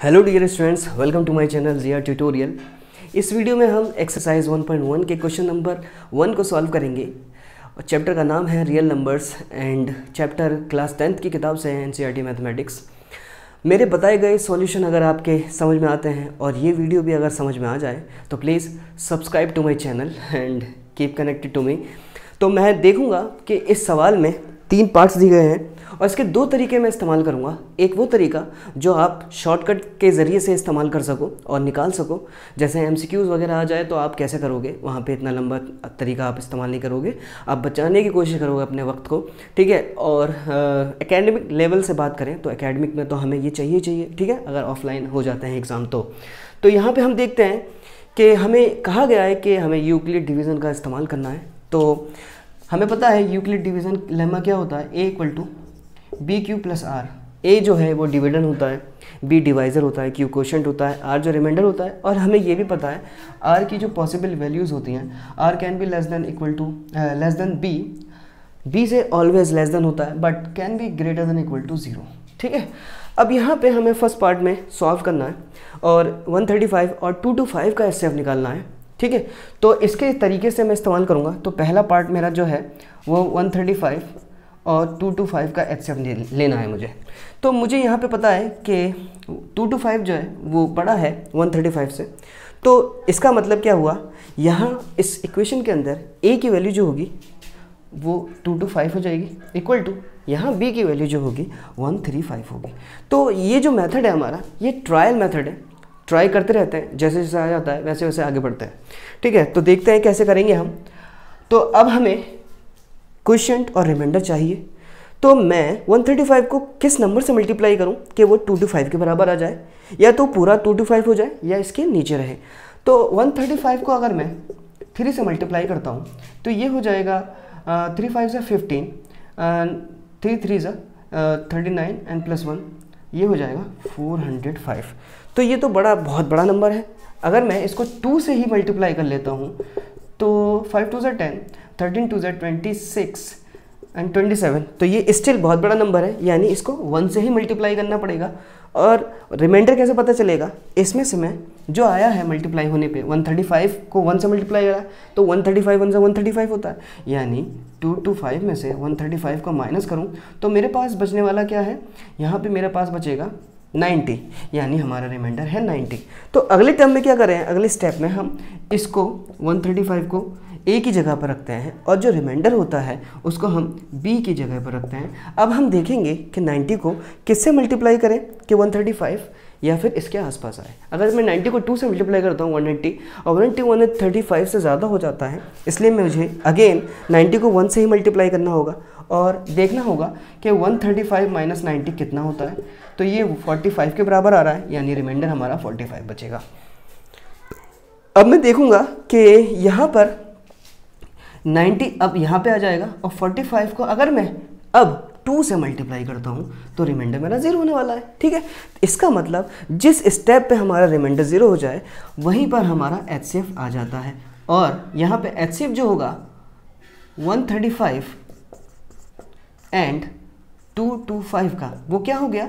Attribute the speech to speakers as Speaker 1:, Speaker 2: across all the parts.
Speaker 1: Hello dear students welcome to my channel Jiya tutorial इस video में हम exercise 1.1 के क्वेश्चन नंबर वन को सॉल्व करेंगे। और चैप्टर का नाम है real numbers and chapter class tenth की किताब से है एन मैथमेटिक्स मेरे बताए गए सॉल्यूशन अगर आपके समझ में आते हैं और ये वीडियो भी अगर समझ में आ जाए तो please subscribe to my channel and keep connected to me तो मैं देखूँगा कि इस सवाल में तीन पार्ट्स दिए गए हैं और इसके दो तरीके मैं इस्तेमाल करूँगा। एक वो तरीका जो आप शॉर्टकट के ज़रिए से इस्तेमाल कर सको और निकाल सको। जैसे एम वगैरह आ जाए तो आप कैसे करोगे? वहाँ पे इतना लंबा तरीका आप इस्तेमाल नहीं करोगे। आप बचाने की कोशिश करोगे अपने वक्त को, ठीक है? और एकेडमिक लेवल से बात करें तो एकेडमिक में तो हमें ये चाहिए चाहिए, ठीक है? अगर ऑफलाइन हो जाते हैं एग्ज़ाम तो। तो यहाँ पर हम देखते हैं कि हमें कहा गया है कि हमें यूक्लिड डिवीज़न का इस्तेमाल करना है। तो हमें पता है यूक्लिड डिवीज़न लेमा क्या होता है? A equal to b q plus r a जो है, वो डिविडन होता है बी डिवाइज़र होता है क्यू क्वेश्चन होता है आर जो रिमाइंडर होता है, और हमें ये भी पता है आर की जो पॉसिबल वैल्यूज़ होती हैं r can be less than equal to less than b b से ऑलवेज लेस देन होता है but can be greater than equal to zero ठीक है? अब यहाँ पे हमें फ़र्स्ट पार्ट में सॉल्व करना है, और 135 और 2 टू फाइव का एस निकालना है। ठीक है? तो इसके तरीके से मैं इस्तेमाल करूँगा। तो पहला पार्ट मेरा जो है, वो 135 और टू टू फाइव का एच लेना है मुझे। तो मुझे यहाँ पे पता है कि टू टू फाइव जो है, वो बड़ा है वन थर्टी फाइव से। तो इसका मतलब क्या हुआ? यहाँ इस इक्वेशन के अंदर ए की वैल्यू जो होगी, वो टू टू फाइव हो जाएगी। इक्वल टू यहाँ बी की वैल्यू जो होगी वन थ्री फाइव होगी। तो ये जो मेथड है हमारा, ये ट्रायल मेथड है। ट्राई करते रहते हैं, जैसे जैसे आ जाता है, वैसे वैसे आगे बढ़ते हैं। ठीक है तो देखते हैं कैसे करेंगे हम। तो अब हमें क्वेश्चन और रिमाइंडर चाहिए। तो मैं 135 को किस नंबर से मल्टीप्लाई करूँ कि वो टू टू फाइव के बराबर आ जाए? या तो पूरा टू टू फाइव हो जाए, या इसके नीचे रहे। तो 135 को अगर मैं थ्री से मल्टीप्लाई करता हूँ तो ये हो जाएगा थ्री फाइव से फिफ्टीन थ्री थ्री ज़ा thirty nine and plus one ये हो जाएगा फोर हंड्रेड फाइव तो ये तो बड़ा, बहुत बड़ा नंबर है। अगर मैं इसको टू से ही मल्टीप्लाई कर लेता हूँ तो फाइव टू ज़ा ten thirteen two Z twenty six and twenty seven तो ये स्टिल बहुत बड़ा नंबर है। यानी इसको वन से ही मल्टीप्लाई करना पड़ेगा। और रिमाइंडर कैसे पता चलेगा? इसमें से मैं जो आया है मल्टीप्लाई होने पे 135 को 1 से मल्टीप्लाई करा। तो 135 वन से 135 होता है। यानी 2 टू 5 में से 135 को माइनस करूँ तो मेरे पास बचने वाला क्या है? यहाँ पे मेरे पास बचेगा 90 यानी हमारा रिमाइंडर है 90 तो अगले टर्म में क्या करें? अगले स्टेप में हम इसको 135 को ए की जगह पर रखते हैं और जो रिमाइंडर होता है, उसको हम बी की जगह पर रखते हैं। अब हम देखेंगे कि 90 को किससे मल्टीप्लाई करें? कि 135 या फिर इसके आसपास आए। अगर मैं 90 को 2 से मल्टीप्लाई करता हूँ 180 और 180 135 से ज़्यादा हो जाता है, इसलिए मुझे अगेन 90 को 1 से ही मल्टीप्लाई करना होगा। और देखना होगा कि 135 थर्टी माइनस नाइन्टी कितना होता है। तो ये 45 के बराबर आ रहा है, यानी रिमाइंडर हमारा 45 बचेगा। अब मैं देखूँगा कि यहाँ पर 90 अब यहाँ पे आ जाएगा और 45 को अगर मैं अब 2 से मल्टीप्लाई करता हूँ तो रिमाइंडर मेरा ज़ीरो होने वाला है, ठीक है? इसका मतलब जिस स्टेप पे हमारा रिमाइंडर ज़ीरो हो जाए, वहीं पर हमारा एचसीएफ आ जाता है। और यहाँ पे एच जो होगा 135 एंड 225 का, वो क्या हो गया?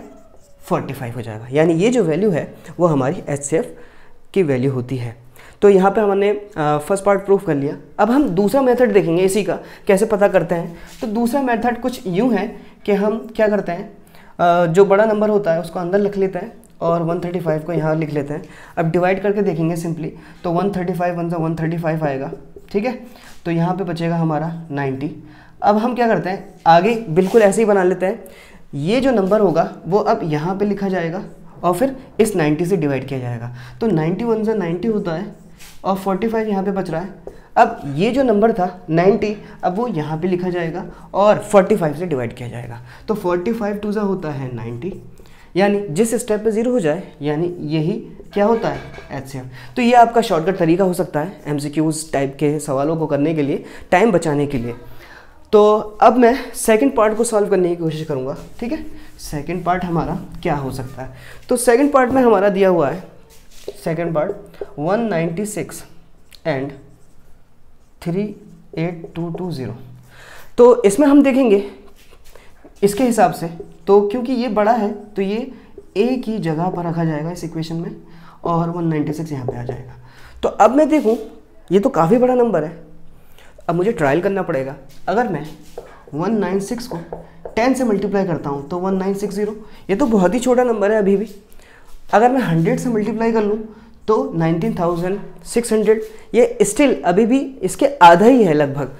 Speaker 1: 45 हो जाएगा। यानी ये जो वैल्यू है, वो हमारी एच की वैल्यू होती है। तो यहाँ पे हमने फ़र्स्ट पार्ट प्रूफ कर लिया। अब हम दूसरा मेथड देखेंगे इसी का, कैसे पता करते हैं। तो दूसरा मेथड कुछ यूँ है कि हम क्या करते हैं जो बड़ा नंबर होता है, उसको अंदर लिख लेते हैं और 135 को यहाँ लिख लेते हैं। अब डिवाइड करके देखेंगे सिंपली तो 135 वन सा 135 आएगा, ठीक है? तो यहाँ पे बचेगा हमारा 90 अब हम क्या करते हैं, आगे बिल्कुल ऐसे ही बना लेते हैं। ये जो नंबर होगा, वो अब यहाँ पे लिखा जाएगा और फिर इस 90 से डिवाइड किया जाएगा। तो 91 वन से नाइन्टी होता है और 45 फाइव यहाँ पर बच रहा है। अब ये जो नंबर था 90 अब वो यहाँ पे लिखा जाएगा और 45 से डिवाइड किया जाएगा। तो 45 फाइव टू होता है 90 यानी जिस स्टेप पे ज़ीरो हो जाए, यानी यही क्या होता है? एच तो ये आपका शॉर्टकट तरीका हो सकता है एम टाइप के सवालों को करने के लिए टाइम बचाने के लिए। तो अब मैं सेकंड पार्ट को सॉल्व करने की कोशिश करूँगा, ठीक है? सेकंड पार्ट हमारा क्या हो सकता है? तो सेकंड पार्ट में हमारा दिया हुआ है सेकेंड पार्ट 196 एंड 38220 तो इसमें हम देखेंगे, इसके हिसाब से तो क्योंकि ये बड़ा है तो ये ए की जगह पर रखा जाएगा इस इक्वेशन में और 196 यहाँ पे आ जाएगा। तो अब मैं देखूँ, ये तो काफ़ी बड़ा नंबर है। अब मुझे ट्रायल करना पड़ेगा। अगर मैं 196 को 10 से मल्टीप्लाई करता हूँ तो 1960 ये तो बहुत ही छोटा नंबर है अभी भी। अगर मैं 100 से मल्टीप्लाई कर लूँ तो 19,600 ये स्टिल अभी भी इसके आधा ही है लगभग।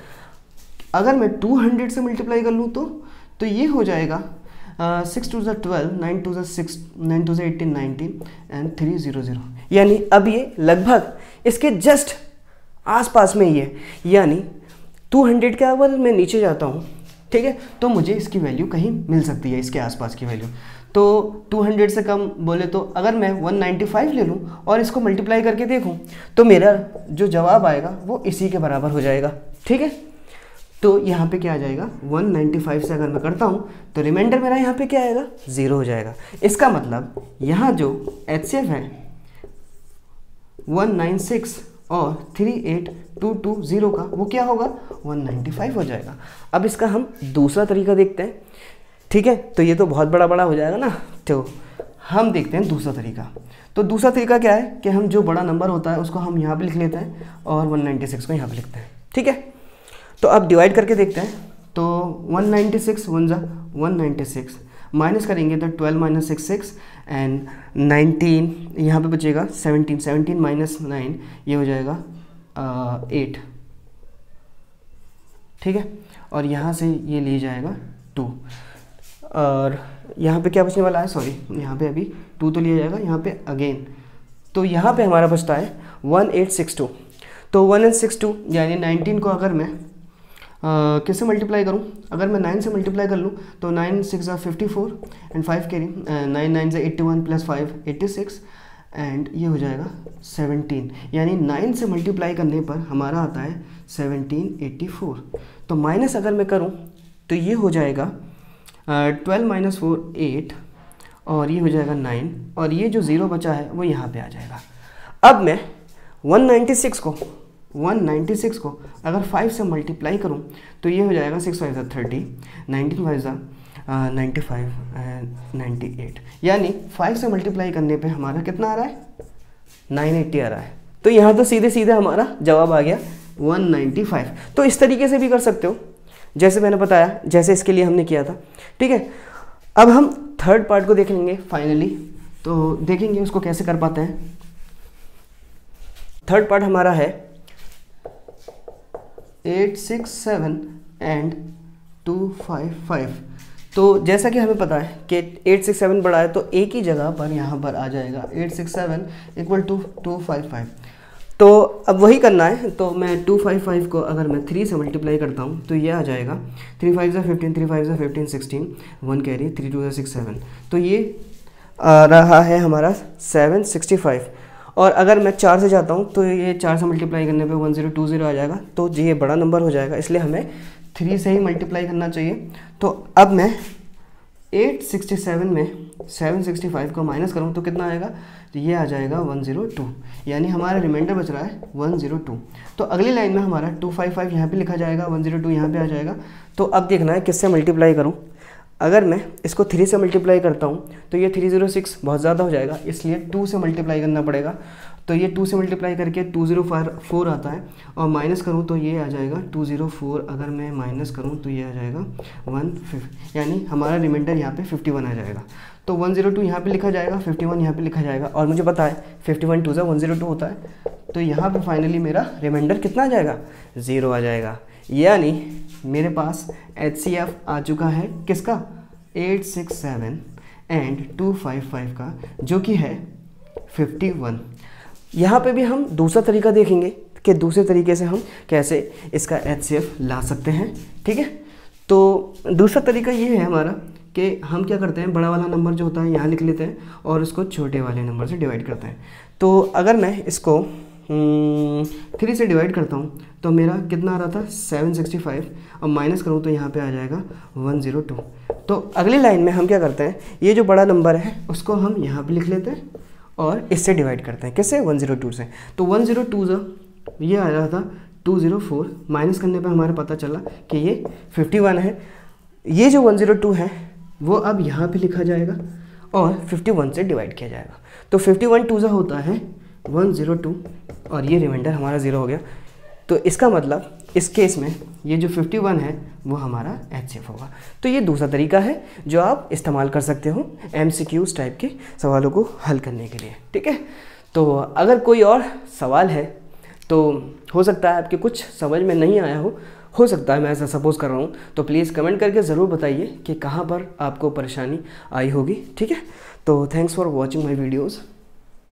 Speaker 1: अगर मैं 200 से मल्टीप्लाई कर लूँ तो तो ये हो जाएगा सिक्स टू ज़ा ट्वेल्व नाइन टू ज़ा सिक्स नाइन टू ज़ा eighteen nineteen and three zero zero यानी अब ये लगभग इसके जस्ट आसपास में ही है। यानी 200 के अगर मैं नीचे जाता हूँ, ठीक है? तो मुझे इसकी वैल्यू कहीं मिल सकती है, इसके आसपास की वैल्यू तो 200 से कम बोले तो अगर मैं 195 ले लूँ और इसको मल्टीप्लाई करके देखूँ तो मेरा जो जवाब आएगा वो इसी के बराबर हो जाएगा, ठीक है? तो यहाँ पे क्या आ जाएगा? 195 से अगर मैं करता हूँ तो रिमाइंडर मेरा यहाँ पे क्या आएगा? ज़ीरो हो जाएगा। इसका मतलब यहाँ जो एचसीएफ है 196 और 38220 का वो क्या होगा? 195 हो जाएगा। अब इसका हम दूसरा तरीका देखते हैं। ठीक है? तो ये तो बहुत बड़ा बड़ा हो जाएगा ना? तो हम देखते हैं दूसरा तरीका। तो दूसरा तरीका क्या है कि हम जो बड़ा नंबर होता है उसको हम यहाँ पे लिख लेते हैं और 196 को यहाँ पे लिखते हैं। ठीक है? तो अब डिवाइड करके देखते हैं। तो 196 नाइन्टी सिक्स वन ज़ा वन नाइन्टी सिक्स माइनस करेंगे तो 12 minus six six and nineteen यहाँ पे बचेगा 17 17 माइनस नाइन ये हो जाएगा एट ठीक है? और यहाँ से ये ले जाएगा टू और यहाँ पे क्या बचने वाला है? सॉरी यहाँ पे अभी टू तो लिया जाएगा, यहाँ पे अगेन तो यहाँ पे हमारा बचता है वन एट सिक्स टू तो वन एट सिक्स टू यानी नाइनटीन को अगर मैं किससे मल्टीप्लाई करूँ? अगर मैं नाइन से मल्टीप्लाई कर लूँ तो nine six are fifty four and five carry nine nine से eighty one plus five eighty six and ये हो जाएगा सेवनटीन यानी नाइन से मल्टीप्लाई करने पर हमारा आता है सेवनटीन एट्टी फोर तो माइनस अगर मैं करूँ तो ये हो जाएगा ट्वेल्व माइनस फोर एट और ये हो जाएगा नाइन और ये जो ज़ीरो बचा है, वो यहाँ पे आ जाएगा. अब मैं 196 को 196 को अगर 5 से मल्टीप्लाई करूँ तो ये हो जाएगा सिक्स फाइव ज़ा थर्टी नाइनटीन फाइव ज़ा नाइन्टी फाइव नाइन्टी एट यानी 5 से मल्टीप्लाई करने पे हमारा कितना आ रहा है? 980 आ रहा है। तो यहाँ तो सीधे सीधे हमारा जवाब आ गया 195 तो इस तरीके से भी कर सकते हो। जैसे मैंने बताया, जैसे इसके लिए हमने किया था। ठीक है? अब हम थर्ड पार्ट को देखेंगे फाइनली तो देखेंगे उसको कैसे कर पाते हैं। थर्ड पार्ट हमारा है eight six seven and two five five. तो जैसा कि हमें पता है कि एट सिक्स सेवन बड़ा है तो एक ही जगह पर यहाँ पर आ जाएगा। Eight six seven equal to two five five. तो अब वही करना है तो मैं टू फाइव फाइव को अगर मैं थ्री से मल्टीप्लाई करता हूँ तो ये आ जाएगा। थ्री फाइव ज़ा फिफ्टीन थ्री फाइव ज़ा fifteen sixteen one carry three two ज़ा सिक्स सेवन तो ये, आ, रहा है हमारा सेवन सिक्सटी फाइव और अगर मैं चार से जाता हूँ तो ये चार से मल्टीप्लाई करने पे वन ज़ीरो टू ज़ीरो आ जाएगा। तो ये बड़ा नंबर हो जाएगा, इसलिए हमें थ्री से ही मल्टीप्लाई करना चाहिए। तो अब मैं एट सिक्सटी सेवन में सेवन सिक्सटी फाइव को माइनस करूँ तो कितना आएगा? तो ये आ जाएगा वन ज़ीरो टू यानी हमारा रिमाइंडर बच रहा है वन ज़ीरो टू तो अगली लाइन में हमारा टू फाइव फाइव यहाँ पर लिखा जाएगा वन ज़ीरो टू यहाँ पर आ जाएगा। तो अब देखना है किससे मल्टीप्लाई करूँ। अगर मैं इसको थ्री से मल्टीप्लाई करता हूँ तो ये थ्री ज़ीरो सिक्स बहुत ज़्यादा हो जाएगा, इसलिए टू से मल्टीप्लाई करना पड़ेगा। तो ये टू से मल्टीप्लाई करके टू ज़ीरो फोर आता है, और माइनस करूँ तो ये आ जाएगा टू ज़ीरो फोर अगर मैं माइनस करूँ तो ये आ जाएगा वन यानी हमारा रिमाइंडर यहाँ पे फिफ्टी वन आ जाएगा। तो वन ज़ीरो टू यहाँ पर लिखा जाएगा फिफ्टी वन यहाँ पर लिखा जाएगा, और मुझे पता है फिफ्टी वन टू ज़ा वन ज़ीरो टू होता है तो यहाँ पर फाइनली मेरा रिमाइंडर कितना आ जाएगा? ज़ीरो आ जाएगा। यानी मेरे पास एचसीएफ आ चुका है किसका? Eight six seven and two five five का, जो कि है फिफ्टी वन। यहाँ पर भी हम दूसरा तरीका देखेंगे कि दूसरे तरीके से हम कैसे इसका एचसीएफ ला सकते हैं, ठीक है? तो दूसरा तरीका ये है हमारा कि हम क्या करते हैं, बड़ा वाला नंबर जो होता है यहाँ लिख लेते हैं और उसको छोटे वाले नंबर से डिवाइड करते हैं। तो अगर मैं इसको थ्री से डिवाइड करता हूँ तो मेरा कितना आ रहा था? सेवन सिक्सटी फाइव और माइनस करूँ तो यहाँ पे आ जाएगा वन ज़ीरो टू तो अगली लाइन में हम क्या करते हैं? ये जो बड़ा नंबर है, उसको हम यहाँ पे लिख लेते हैं और इससे डिवाइड करते हैं। किससे? वन ज़ीरो टू से। तो वन ज़ीरो टू जो, ये आ रहा था टू ज़ीरो फोर माइनस करने पर हमारे पता चला कि ये फिफ्टी वन है। ये जो वन ज़ीरो टू है, वो अब यहाँ पे लिखा जाएगा और 51 से डिवाइड किया जाएगा। तो 51 टू ज़ा होता है 102 और ये रिमाइंडर हमारा ज़ीरो हो गया। तो इसका मतलब इस केस में ये जो 51 है, वो हमारा एच होगा। तो ये दूसरा तरीका है जो आप इस्तेमाल कर सकते हो एम टाइप के सवालों को हल करने के लिए, ठीक है? तो अगर कोई और सवाल है तो हो सकता है आपके कुछ समझ में नहीं आया हो। हो सकता है मैं ऐसा सपोज़ कर रहा हूँ तो प्लीज़ कमेंट करके ज़रूर बताइए कि कहाँ पर आपको परेशानी आई होगी, ठीक है? तो thanks for watching my videos